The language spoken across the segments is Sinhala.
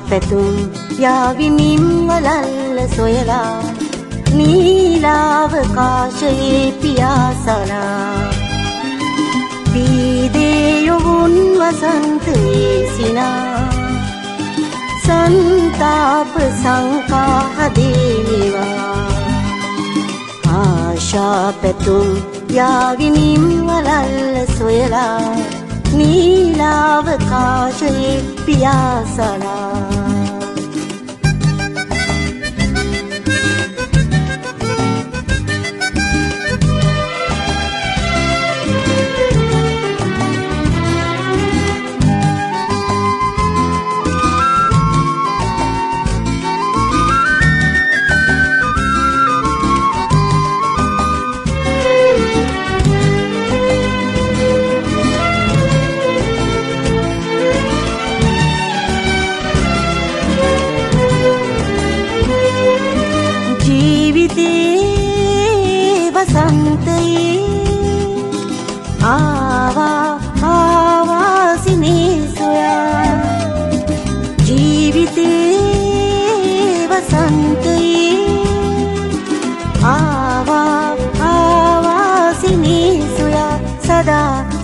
පැතුම් යාවිනිම් වලල්ල සොයලා නීලාවකාශයේ පියාසලා. පීදේයොවුන් වසන්තයේ සිනා සන්තාප සංකා හදේනිවා ආශා පැතුම් යාවිනිම් වලල්ල සොයලා නීලාවකාශයේ පියාසලා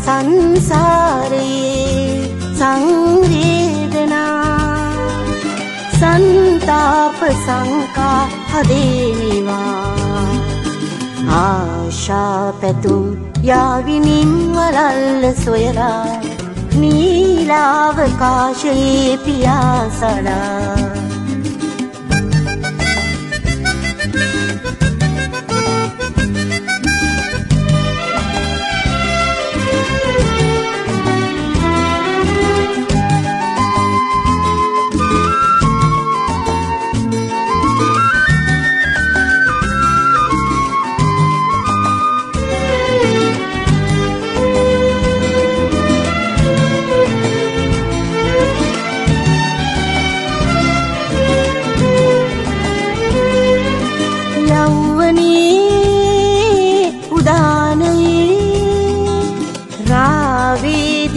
සංසාරයේ සංවේදනා සන්තාප සංකා හදේනිවා ආශා පැතුම් යාවිනිම් වලල්ල සොයලා නීලාවකාශයේ පියාසලා.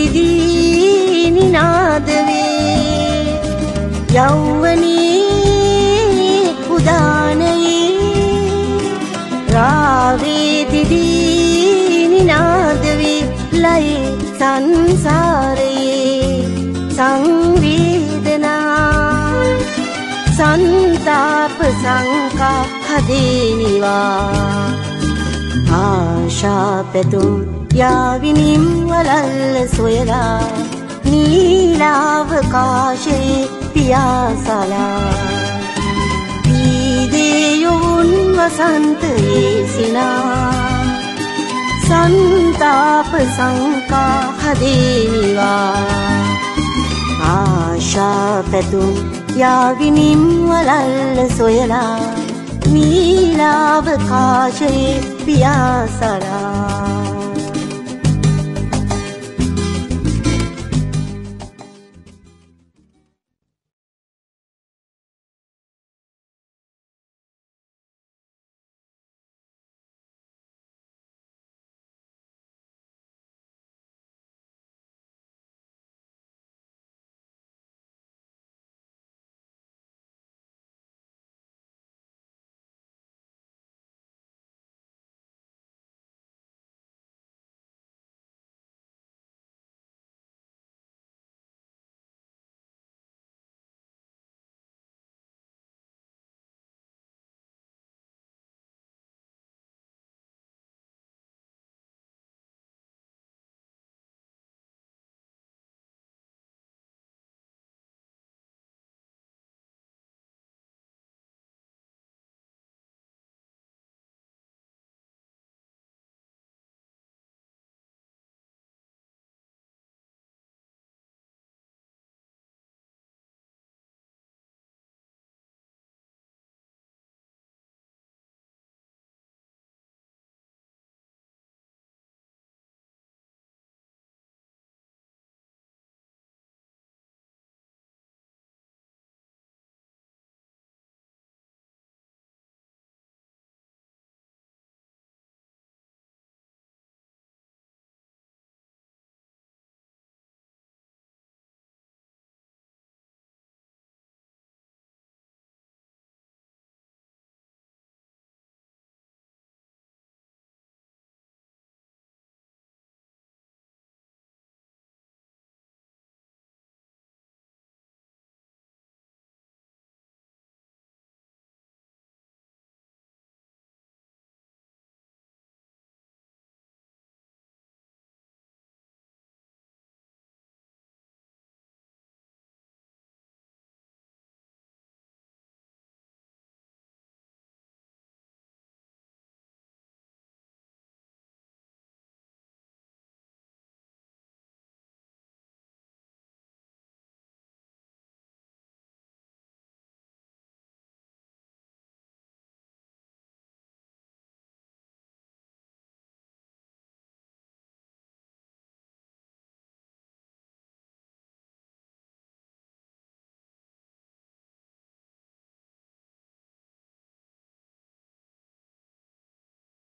රාවේදිදී නිනාදවේ. යෞවනී උදානයේ රාවේදිදී නිනාදවේ ලයේ සංසාරයේ. සංවේදනා. සන්තාප සංකා හදේනිවා ආශා පැතුම් යාවිනිම් වලල්ල සොයලා නීලාවකාශයේ පියාසලා. පීදේයොවුන් වසන්තයේ සිනා සන්තාප සංකා හදේනිවා. ආශා පැතුම් යාවිනිම් වලල්ල සොයලා නීලාවකාශයේ පියාසලා.